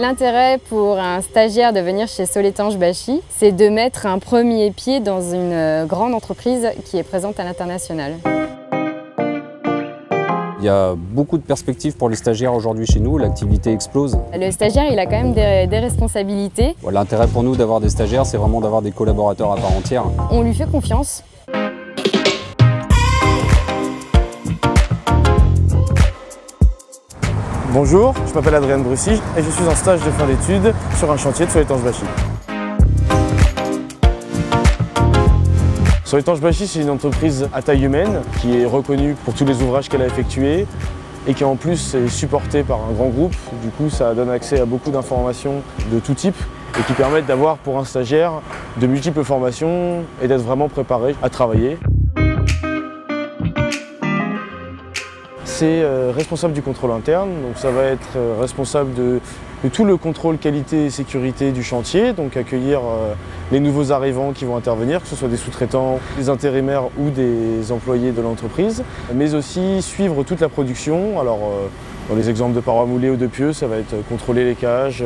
L'intérêt pour un stagiaire de venir chez Soletange Bachi, c'est de mettre un premier pied dans une euh, grande entreprise qui est présente à l'international. Il y a beaucoup de perspectives pour les stagiaires aujourd'hui chez nous, l'activité explose. Le stagiaire, il a quand même des, des responsabilités. L'intérêt pour nous d'avoir des stagiaires, c'est vraiment d'avoir des collaborateurs à part entière. On lui fait confiance. Bonjour, je m'appelle Adrien Brussy et je suis en stage de fin d'études sur un chantier de Soletange Bachy. Soletange Bachy, c'est une entreprise à taille humaine qui est reconnue pour tous les ouvrages qu'elle a effectués et qui en plus est supportée par un grand groupe. Du coup, ça donne accès à beaucoup d'informations de tout type et qui permettent d'avoir pour un stagiaire de multiples formations et d'être vraiment préparé à travailler. C'est euh, responsable du contrôle interne, donc ça va être euh, responsable de, tout le contrôle qualité et sécurité du chantier, donc accueillir euh, les nouveaux arrivants qui vont intervenir, que ce soit des sous-traitants, des intérimaires ou des employés de l'entreprise, mais aussi suivre toute la production. Alors, dans les exemples de parois moulées ou de pieux, ça va être contrôler les cages,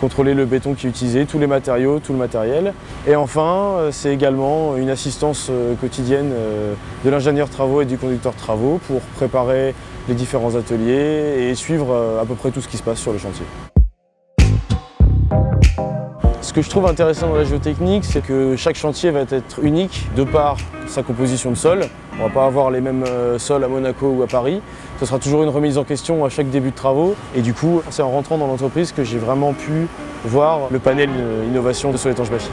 contrôler le béton qui est utilisé, tous les matériaux, tout le matériel. Et enfin, c'est également une assistance quotidienne de l'ingénieur travaux et du conducteur travaux pour préparer les différents ateliers et suivre euh, à peu près tout ce qui se passe sur le chantier. Ce que je trouve intéressant dans la géotechnique, c'est que chaque chantier va être unique de par sa composition de sol. On ne va pas avoir les mêmes euh, sols à Monaco ou à Paris. Ce sera toujours une remise en question à chaque début de travaux. Et du coup, c'est en rentrant dans l'entreprise que j'ai vraiment pu voir le panel euh, innovation de Soletange Bachy.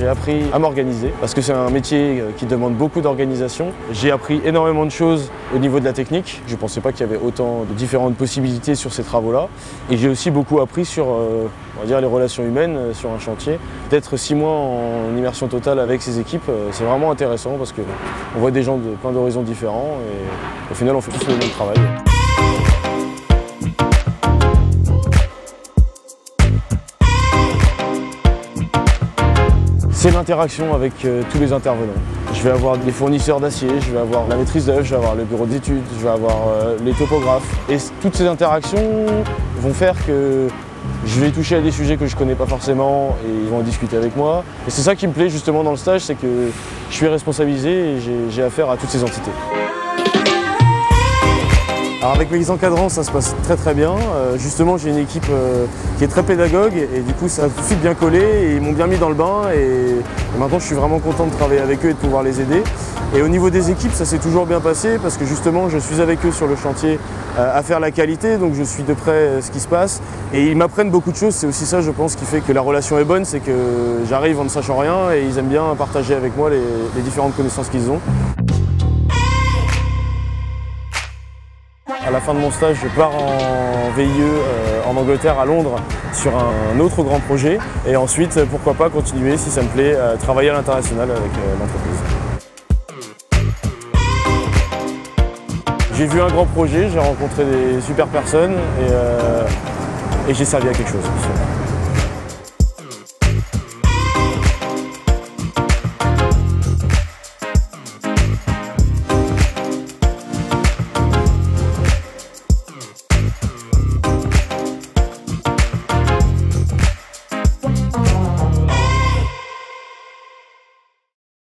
J'ai appris à m'organiser parce que c'est un métier euh, qui demande beaucoup d'organisation. J'ai appris énormément de choses au niveau de la technique. Je ne pensais pas qu'il y avait autant de différentes possibilités sur ces travaux-là. Et j'ai aussi beaucoup appris sur euh, on va dire, les relations humaines euh, sur un chantier. D'être six mois en immersion totale avec ces équipes, c'est vraiment intéressant parce qu'on voit des gens de plein d'horizons différents et au final on fait tous le même travail. C'est l'interaction avec euh, tous les intervenants. Je vais avoir des fournisseurs d'acier, je vais avoir la maîtrise d'œuvre, je vais avoir le bureau d'études, je vais avoir euh, les topographes. Et toutes ces interactions vont faire que je vais toucher à des sujets que je ne connais pas forcément et ils vont en discuter avec moi. Et c'est ça qui me plaît justement dans le stage, c'est que je suis responsabilisé et j'ai affaire à toutes ces entités. Alors avec mes encadrants, ça se passe très très bien. Euh, justement, j'ai une équipe euh, qui est très pédagogue et du coup, ça a tout de suite bien collé et ils m'ont bien mis dans le bain et, maintenant, je suis vraiment content de travailler avec eux et de pouvoir les aider. Et au niveau des équipes, ça s'est toujours bien passé parce que justement, je suis avec eux sur le chantier euh, à faire la qualité, donc je suis de près ce qui se passe et ils m'apprennent beaucoup de choses. C'est aussi ça, je pense, qui fait que la relation est bonne, c'est que j'arrive en ne sachant rien et ils aiment bien partager avec moi les différentes connaissances qu'ils ont. À la fin de mon stage, je pars en VIE euh, en Angleterre, à Londres, sur un autre grand projet. Et ensuite, pourquoi pas continuer, si ça me plaît, à travailler à l'international avec euh, l'entreprise. J'ai vu un grand projet, j'ai rencontré des super personnes et, euh, et j'ai servi à quelque chose.